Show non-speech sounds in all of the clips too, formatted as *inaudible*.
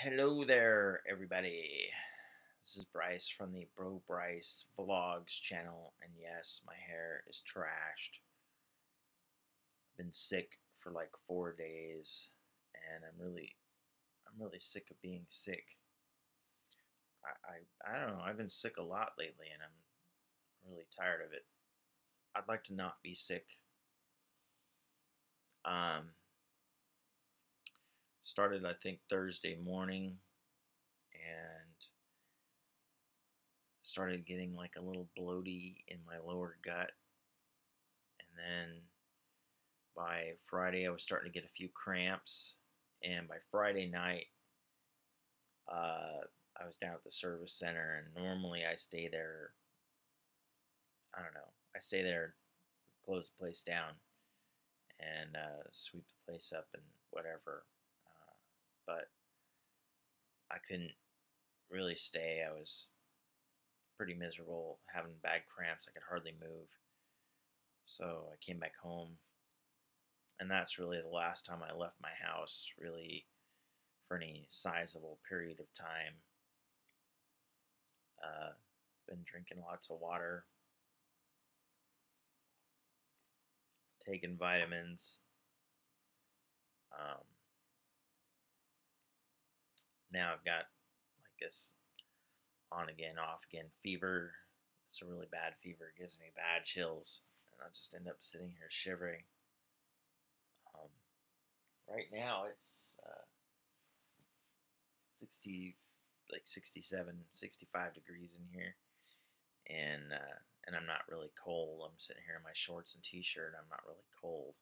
Hello there, everybody. This is Bryce from the Bro Bryce Vlogs channel, and yes, my hair is trashed. I've been sick for like four days, and I'm really, I'm really sick of being sick. I, I, I don't know. I've been sick a lot lately, and I'm really tired of it. I'd like to not be sick. Um, started I think Thursday morning and started getting like a little bloaty in my lower gut. And then by Friday I was starting to get a few cramps. And by Friday night uh, I was down at the service center and normally I stay there I don't know I stay there close the place down and uh, sweep the place up and whatever but I couldn't really stay. I was pretty miserable, having bad cramps. I could hardly move. So I came back home. And that's really the last time I left my house, really, for any sizable period of time. Uh, been drinking lots of water, taking vitamins. Um, now I've got like this on again, off again fever. It's a really bad fever. It gives me bad chills, and I just end up sitting here shivering. Um, right now it's uh, 60, like 67, 65 degrees in here, and uh, and I'm not really cold. I'm sitting here in my shorts and t-shirt. I'm not really cold,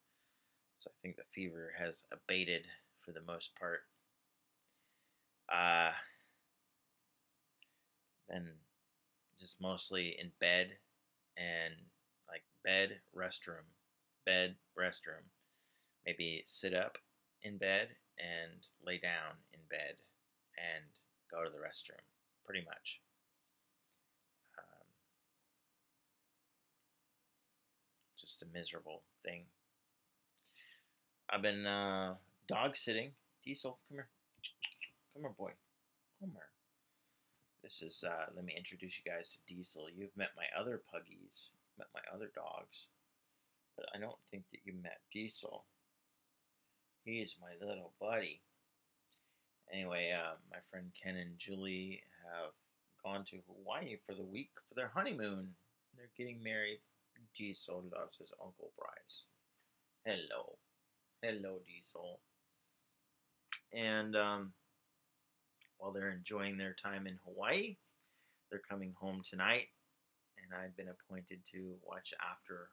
so I think the fever has abated for the most part uh, been just mostly in bed and like bed, restroom, bed, restroom. Maybe sit up in bed and lay down in bed and go to the restroom, pretty much. Um, just a miserable thing. I've been uh, dog sitting. Diesel, come here. Come here, boy. Come here. This is, uh, let me introduce you guys to Diesel. You've met my other puggies, met my other dogs, but I don't think that you met Diesel. He's my little buddy. Anyway, uh, my friend Ken and Julie have gone to Hawaii for the week for their honeymoon. They're getting married. Diesel loves his Uncle Bryce. Hello. Hello, Diesel. And, um, while they're enjoying their time in Hawaii. They're coming home tonight, and I've been appointed to watch after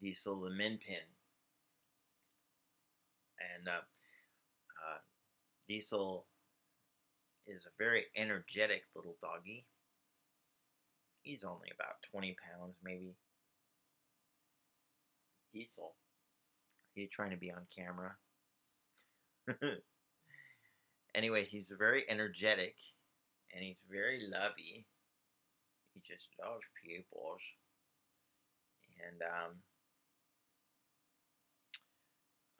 Diesel the Min Pin. And uh, uh, Diesel is a very energetic little doggy. He's only about 20 pounds, maybe. Diesel, are you trying to be on camera? *laughs* Anyway, he's very energetic and he's very lovey. He just loves people. And um,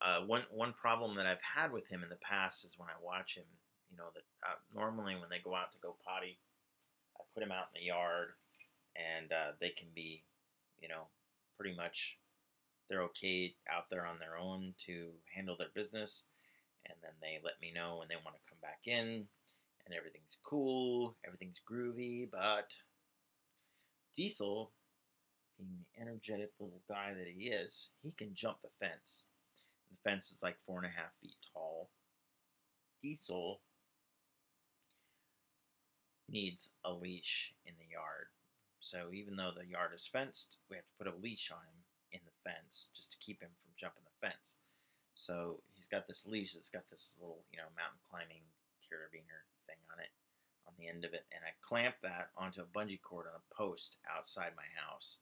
uh, one one problem that I've had with him in the past is when I watch him. You know that uh, normally when they go out to go potty, I put him out in the yard, and uh, they can be, you know, pretty much they're okay out there on their own to handle their business and then they let me know when they want to come back in, and everything's cool, everything's groovy, but Diesel, being the energetic little guy that he is, he can jump the fence. The fence is like four and a half feet tall. Diesel needs a leash in the yard. So even though the yard is fenced, we have to put a leash on him in the fence just to keep him from jumping the fence. So he's got this leash that's got this little, you know, mountain climbing carabiner thing on it, on the end of it, and I clamp that onto a bungee cord on a post outside my house.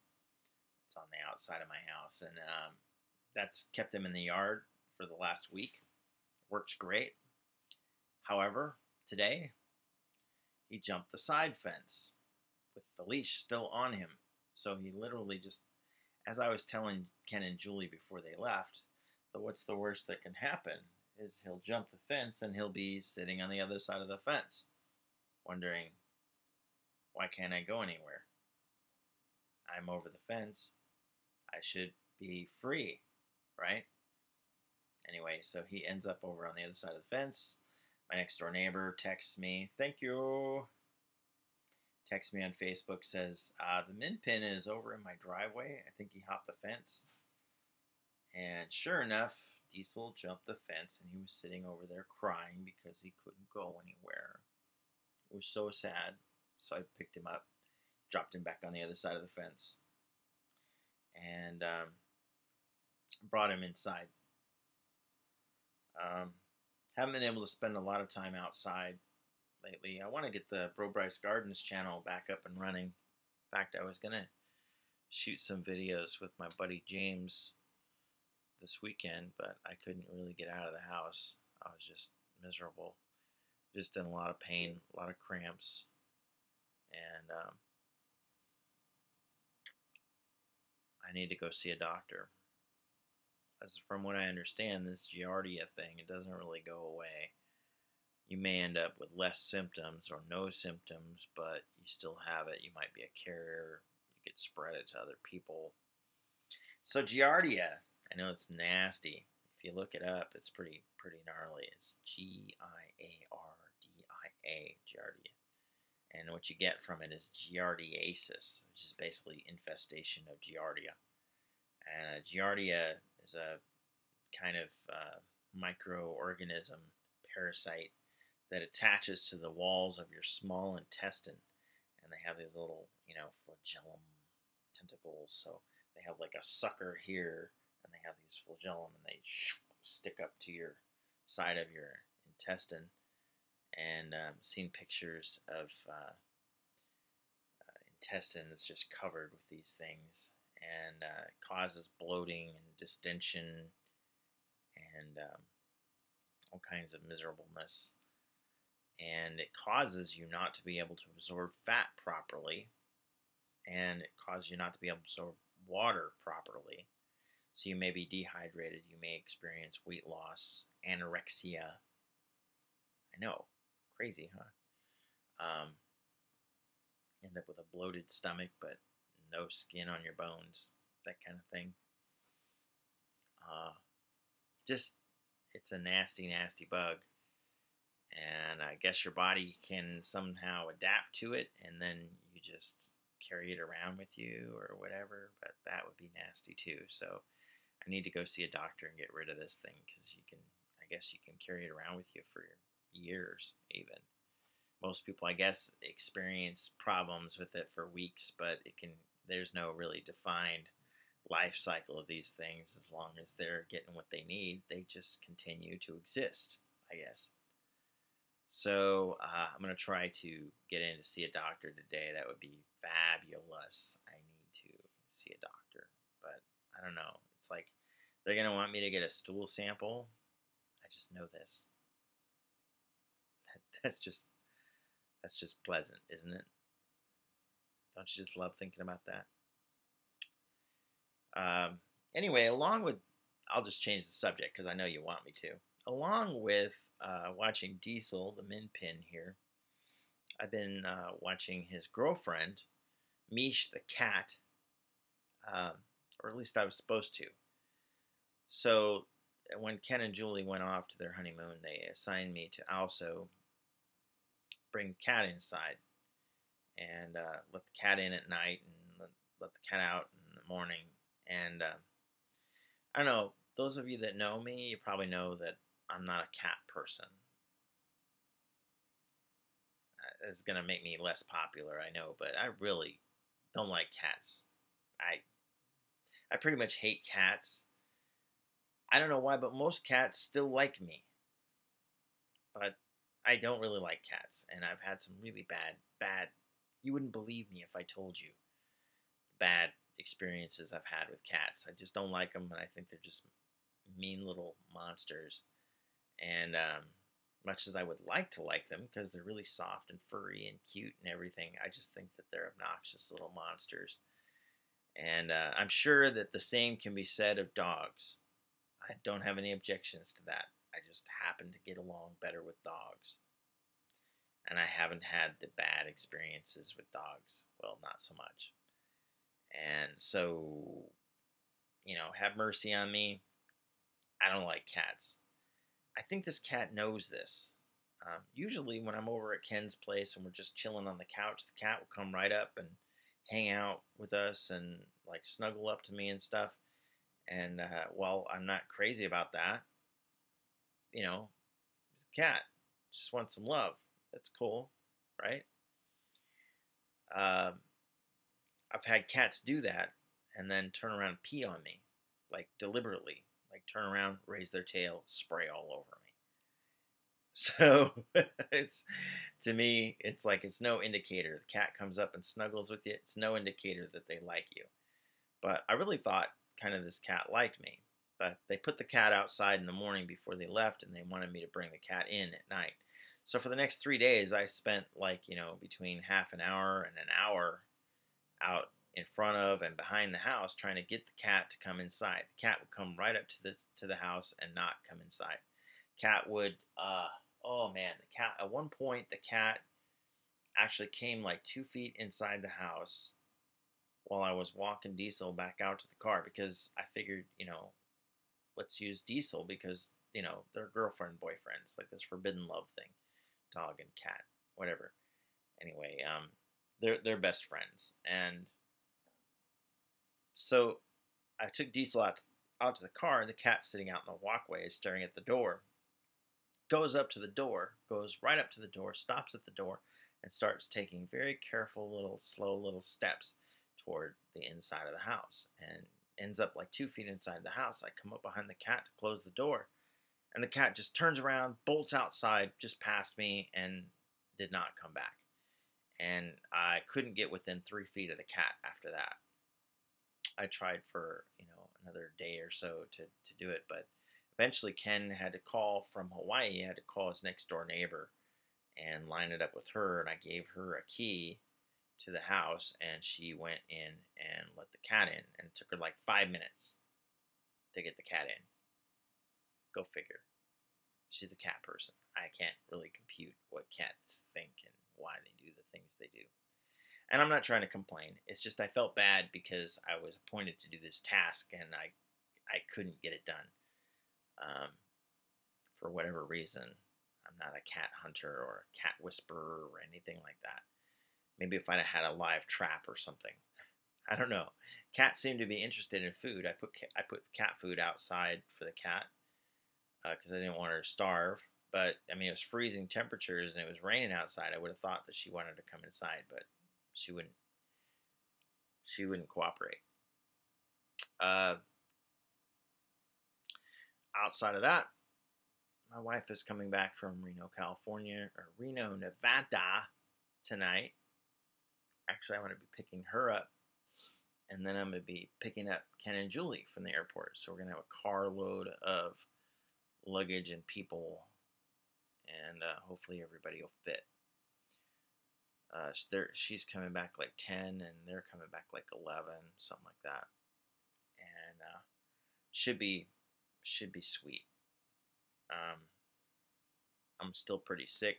It's on the outside of my house, and um, that's kept him in the yard for the last week. Works great. However, today he jumped the side fence with the leash still on him. So he literally just, as I was telling Ken and Julie before they left, the what's the worst that can happen is he'll jump the fence and he'll be sitting on the other side of the fence, wondering, why can't I go anywhere? I'm over the fence. I should be free, right? Anyway, so he ends up over on the other side of the fence. My next door neighbor texts me, thank you. Texts me on Facebook, says, uh, the min pin is over in my driveway. I think he hopped the fence. And sure enough, Diesel jumped the fence and he was sitting over there crying because he couldn't go anywhere. It was so sad. So I picked him up, dropped him back on the other side of the fence, and um, brought him inside. Um, haven't been able to spend a lot of time outside lately. I want to get the Bro Bryce Gardens channel back up and running. In fact, I was going to shoot some videos with my buddy James this weekend, but I couldn't really get out of the house. I was just miserable, just in a lot of pain, a lot of cramps, and um, I need to go see a doctor. As from what I understand, this Giardia thing, it doesn't really go away. You may end up with less symptoms or no symptoms, but you still have it. You might be a carrier. You could spread it to other people. So Giardia, I know it's nasty. If you look it up, it's pretty pretty gnarly. It's G I A R D I A, Giardia. And what you get from it is Giardiasis, which is basically infestation of Giardia. And a Giardia is a kind of uh, microorganism parasite that attaches to the walls of your small intestine. And they have these little, you know, flagellum tentacles. So they have like a sucker here they have these flagellum and they stick up to your side of your intestine. And um, seen pictures of uh, uh, intestine that's just covered with these things. And uh, causes bloating and distension and um, all kinds of miserableness. And it causes you not to be able to absorb fat properly. And it causes you not to be able to absorb water properly so you may be dehydrated, you may experience weight loss, anorexia. I know, crazy, huh? Um, end up with a bloated stomach, but no skin on your bones, that kind of thing. Uh, just, it's a nasty, nasty bug. And I guess your body can somehow adapt to it, and then you just carry it around with you or whatever, but that would be nasty too. So I need to go see a doctor and get rid of this thing because you can, I guess, you can carry it around with you for years, even. Most people, I guess, experience problems with it for weeks, but it can. There's no really defined life cycle of these things. As long as they're getting what they need, they just continue to exist. I guess. So uh, I'm gonna try to get in to see a doctor today. That would be fabulous. I need to see a doctor, but I don't know. It's like they're going to want me to get a stool sample. I just know this. *laughs* That's just that's just pleasant, isn't it? Don't you just love thinking about that? Um, anyway, along with, I'll just change the subject because I know you want me to. Along with uh, watching Diesel, the min pin here, I've been uh, watching his girlfriend, Mish the cat. Um, or at least I was supposed to. So when Ken and Julie went off to their honeymoon, they assigned me to also bring the cat inside and uh, let the cat in at night and let, let, the cat out in the morning. And uh, I don't know, those of you that know me, you probably know that I'm not a cat person. Uh, it's going to make me less popular, I know, but I really don't like cats. I I pretty much hate cats. I don't know why, but most cats still like me. But I don't really like cats, and I've had some really bad, bad. You wouldn't believe me if I told you bad experiences I've had with cats. I just don't like them, and I think they're just mean little monsters. And um, much as I would like to like them because they're really soft and furry and cute and everything, I just think that they're obnoxious little monsters. And uh, I'm sure that the same can be said of dogs. I don't have any objections to that. I just happen to get along better with dogs. And I haven't had the bad experiences with dogs. Well, not so much. And so, you know, have mercy on me. I don't like cats. I think this cat knows this. Um, usually, when I'm over at Ken's place and we're just chilling on the couch, the cat will come right up and hang out with us and like snuggle up to me and stuff. And uh, while I'm not crazy about that, you know, he's a cat, just wants some love. That's cool, right? Um, I've had cats do that and then turn around and pee on me, like deliberately, like turn around, raise their tail, spray all over. So *laughs* it's to me, it's like it's no indicator. The cat comes up and snuggles with you. It's no indicator that they like you. But I really thought kind of this cat liked me. But they put the cat outside in the morning before they left, and they wanted me to bring the cat in at night. So for the next three days, I spent like you know between half an hour and an hour out in front of and behind the house trying to get the cat to come inside. The cat would come right up to the to the house and not come inside. Cat would uh oh man, the cat at one point the cat actually came like two feet inside the house while I was walking Diesel back out to the car because I figured, you know, let's use Diesel because, you know, they're girlfriend boyfriends, like this forbidden love thing. Dog and cat, whatever. Anyway, um they're they're best friends. And so I took Diesel out to, out to the car and the cat's sitting out in the walkway staring at the door goes up to the door, goes right up to the door, stops at the door, and starts taking very careful little, slow little steps toward the inside of the house and ends up like two feet inside the house. I come up behind the cat to close the door, and the cat just turns around, bolts outside, just past me, and did not come back. And I couldn't get within three feet of the cat after that. I tried for, you know, another day or so to, to do it, but eventually Ken had to call from Hawaii, he had to call his next door neighbor and line it up with her. And I gave her a key to the house, and she went in and let the cat in. And it took her like five minutes to get the cat in. Go figure. She's a cat person. I can't really compute what cats think and why they do the things they do. And I'm not trying to complain. It's just I felt bad because I was appointed to do this task and I I couldn't get it done um, for whatever reason. I'm not a cat hunter or a cat whisperer or anything like that. Maybe if I'd had a live trap or something. *laughs* I don't know. Cats seem to be interested in food. I put I put cat food outside for the cat because uh, I didn't want her to starve. But I mean, it was freezing temperatures and it was raining outside. I would have thought that she wanted to come inside, but she wouldn't. She wouldn't cooperate. Uh, outside of that, my wife is coming back from Reno, California, or Reno, Nevada tonight. Actually, I'm going to be picking her up, and then I'm going to be picking up Ken and Julie from the airport. So we're going to have a carload of luggage and people, and uh, hopefully everybody will fit. Uh, she's coming back like 10, and they're coming back like 11, something like that. And uh, should be should be sweet. Um, I'm still pretty sick.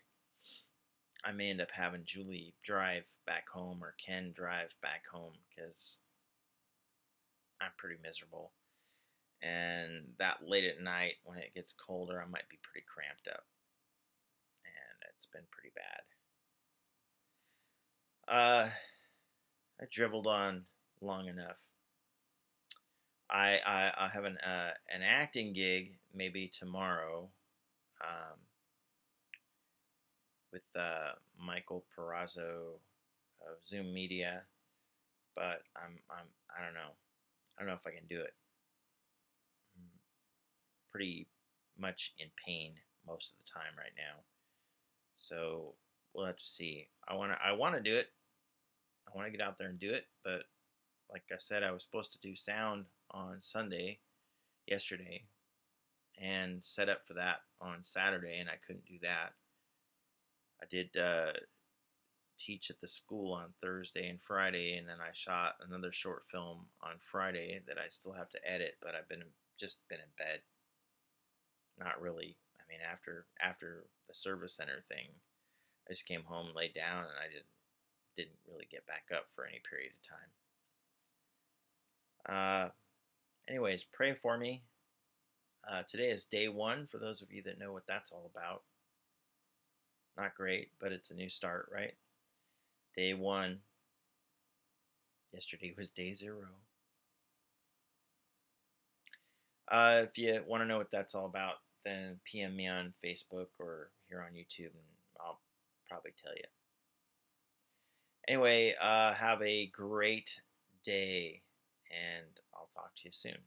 I may end up having Julie drive back home or Ken drive back home because I'm pretty miserable. And that late at night, when it gets colder, I might be pretty cramped up. And it's been pretty bad. Uh, I dribbled on long enough. I, I, I have an uh, an acting gig maybe tomorrow um, with uh, Michael Perazzo of Zoom Media, but I'm I'm I don't know I don't know if I can do it. I'm pretty much in pain most of the time right now, so we'll have to see. I wanna I wanna do it. I want to get out there and do it, but like I said, I was supposed to do sound on Sunday, yesterday, and set up for that on Saturday, and I couldn't do that. I did uh, teach at the school on Thursday and Friday, and then I shot another short film on Friday that I still have to edit, but I've been just been in bed, not really I mean, after after the service center thing, I just came home, laid down, and I didn't didn't really get back up for any period of time. Uh, anyways, pray for me. Uh, today is day one for those of you that know what that's all about. Not great, but it's a new start, right? Day one. Yesterday was day zero. Uh, if you want to know what that's all about, then PM me on Facebook or here on YouTube, and I'll probably tell you. Anyway, uh, have a great day, and I'll talk to you soon.